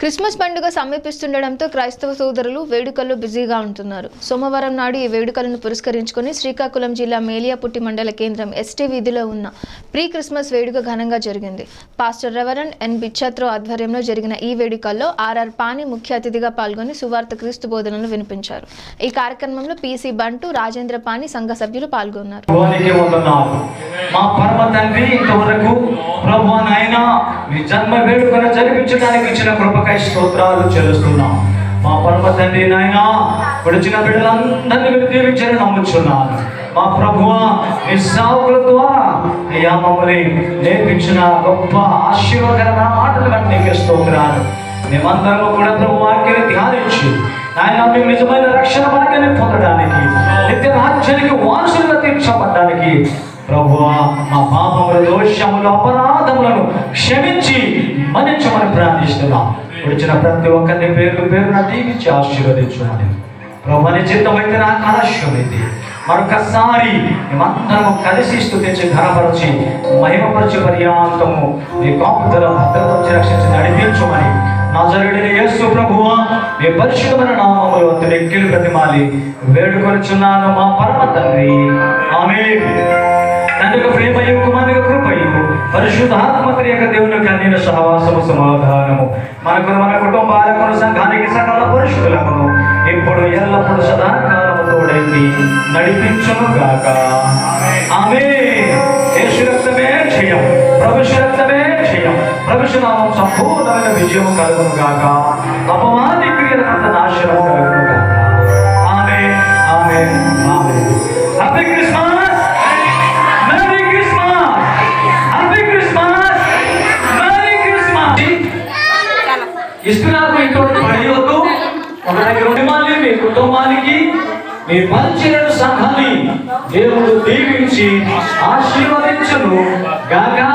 Christmas పండుగ సమీపిస్తుండటంతో క్రైస్తవ సోదరులు వేడుకల్లో బిజీగా ఉంటున్నారు. సోమవారం నాడు ఈ వేడుకలను పురస్కరించుకొని శ్రీకాకుళం జిల్లా మేలియాపుట్టి మండల కేంద్రం ఎస్టీ వీధిలో ఉన్న ప్రీ క్రిస్మస్ వేడుక ఘనంగా జరిగింది. పాస్టర్ రెవరన్ ఎన్ బిచ్చత్రో ఆధ్వర్యంలో జరిగిన ఈ వేడుకల్లో ఆర్ఆర్ పాని ముఖ్య అతిథిగా పాల్గొని సువార్త క్రీస్తు బోధనలు వినిపించారు. ఈ కార్యక్రమంలో పీసీ బంటు రాజేంద్ర పాని సంఘ సభ్యులు పాల్గొన్నారు. మా పరమ తండ్రి ఇంతవరకు ప్రభు నాయన మీ జన్మ వేడుకను జరిపించడానికి ఇచ్చిన కృపకై స్తోత్రాలు చెల్లిస్తున్నాం. మా పరమ తండ్రి నాయన విడిచిన బిడ్డలందరినీ మీరు దీవించని నమ్ముచున్నాను. మా ప్రభువ మీ సావుల ద్వారా అయ్యా మమ్మల్ని నేర్పించిన గొప్ప ఆశీర్వకరమైన మాటలు బట్టి నీకు స్తోత్రాలు. మేమందరం కూడా ప్రభు వాక్యాన్ని ధ్యానించి ఆయన మేము నిజమైన రక్షణ భాగ్యాన్ని పొందడానికి నిత్య రాజ్యానికి వారసులుగా తీర్చబడ్డానికి ప్రభు మా పాపముల దోషముల అపరాధములను క్షమించి మన్నించమని ప్రార్థిస్తున్నాం. వచ్చిన ప్రతి ఒక్కరిని పేరు పేరున దీవించి ఆశీర్వదించుమని ప్రభు అని చిత్తమైతే నాకు ఇది. మరొకసారి మేమందరము కలిసి స్థుతించి ఘనపరచి మహిమపరచి పర్యాంతము మీ కాపుదల భద్రత రక్షించి నడిపించమని నజరుడిని యేసు ప్రభువ మీ పరిశుద్ధమైన నామములు అతడెక్కిలు ప్రతిమాలి వేడుకొనిచున్నాను మా పరమ తండ్రి. ఆమె పరిశుద్ధాత్మ యొక్క దేవుని యొక్క సహవాసము సమాధానము. మనకు మన కుటుంబాలకు సంఘానికి సకల పరిశుద్ధులకు ఇప్పుడు ఎల్లప్పుడు సదాకాలము తోడైంది. నడిపించను గాక ఆమె యేసు రక్తమే జయం ప్రభుషు రక్తమే జయం ప్రభుషు నామం సంపూర్ణమైన విజయం కలుగును గాక అపవాది క్రియల నాశనం కలుగును మీతో ఇటువంటి పడివద్దు ఒక దగ్గర కుటుంబాన్ని మీ కుటుంబానికి మీ పరిచయం సంఘాన్ని దేవుడు దీవించి ఆశీర్వదించను. గాగా